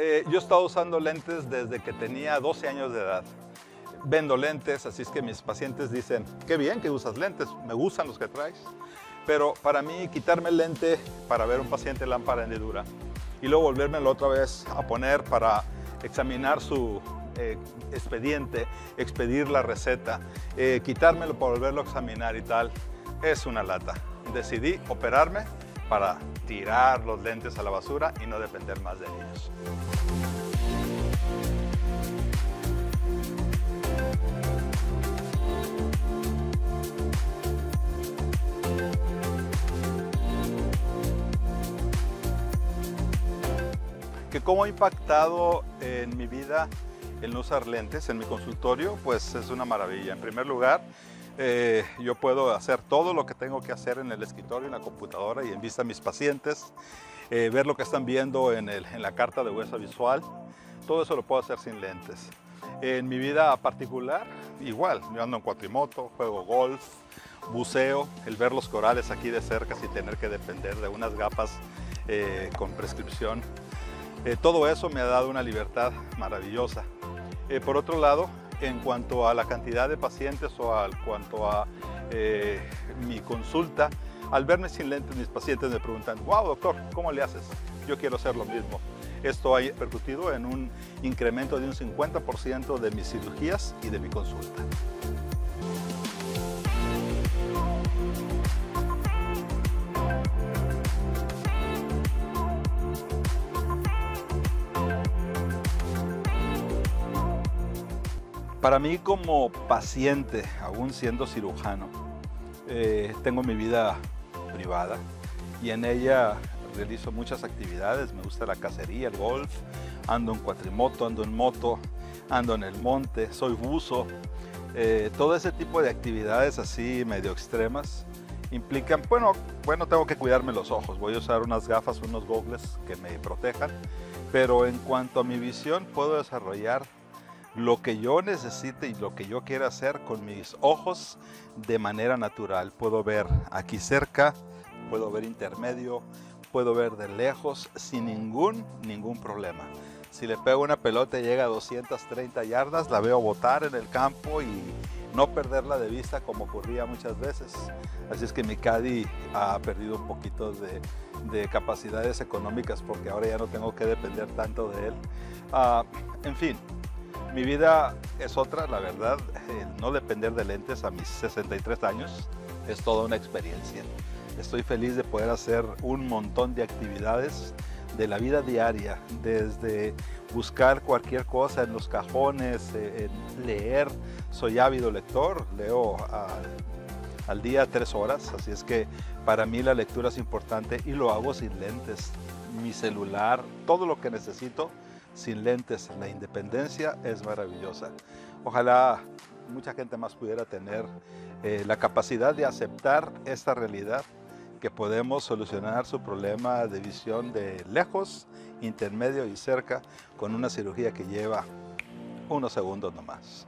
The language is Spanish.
eh, yo he estado usando lentes desde que tenía 12 años de edad. Vendo lentes, así es que mis pacientes dicen, qué bien que usas lentes, me gustan los que traes. Pero para mí quitarme el lente para ver un paciente lámpara hendidura y luego volvérmelo otra vez a poner para examinar su eh, expediente, expedir la receta, eh, quitármelo para volverlo a examinar y tal, es una lata. Decidí operarme para tirar los lentes a la basura y no depender más de ellos. que cómo ha impactado en mi vida el no usar lentes en mi consultorio, pues es una maravilla. En primer lugar, eh, yo puedo hacer todo lo que tengo que hacer en el escritorio, en la computadora y en vista a mis pacientes, eh, ver lo que están viendo en, la carta de hueso visual, todo eso lo puedo hacer sin lentes. En mi vida particular, igual, yo ando en cuatrimoto, juego golf, buceo, el ver los corales aquí de cerca sin tener que depender de unas gafas eh, con prescripción. Todo eso me ha dado una libertad maravillosa. Por otro lado, en cuanto a la cantidad de pacientes o en cuanto a eh, mi consulta, al verme sin lentes, mis pacientes me preguntan, wow doctor, ¿cómo le haces? Yo quiero hacer lo mismo. Esto ha repercutido en un incremento de un 50% de mis cirugías y de mi consulta. Para mí como paciente, aún siendo cirujano, eh, tengo mi vida privada y en ella realizo muchas actividades. Me gusta la cacería, el golf, ando en cuatrimoto, ando en moto, ando en el monte, soy buzo. Eh, todo ese tipo de actividades así medio extremas implican, bueno, bueno, tengo que cuidarme los ojos. Voy a usar unas gafas, unos gogles que me protejan. Pero en cuanto a mi visión, puedo desarrollar lo que yo necesite y lo que yo quiera hacer con mis ojos de manera natural. Puedo ver aquí cerca, puedo ver intermedio, puedo ver de lejos sin ningún, ningún problema. Si le pego una pelota y llega a 230 yardas, la veo botar en el campo y no perderla de vista como ocurría muchas veces. Así es que mi Caddy ha perdido un poquito de, capacidades económicas porque ahora ya no tengo que depender tanto de él. Ah, en fin, mi vida es otra, la verdad. no depender de lentes a mis 63 años es toda una experiencia. Estoy feliz de poder hacer un montón de actividades de la vida diaria, desde buscar cualquier cosa en los cajones, eh, leer. Soy ávido lector, leo al día tres horas, así es que para mí la lectura es importante y lo hago sin lentes. Mi celular, todo lo que necesito sin lentes. La independencia es maravillosa. Ojalá mucha gente más pudiera tener eh, la capacidad de aceptar esta realidad que podemos solucionar su problema de visión de lejos, intermedio y cerca con una cirugía que lleva unos segundos nomás.